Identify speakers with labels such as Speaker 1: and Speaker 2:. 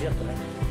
Speaker 1: dia também. Né?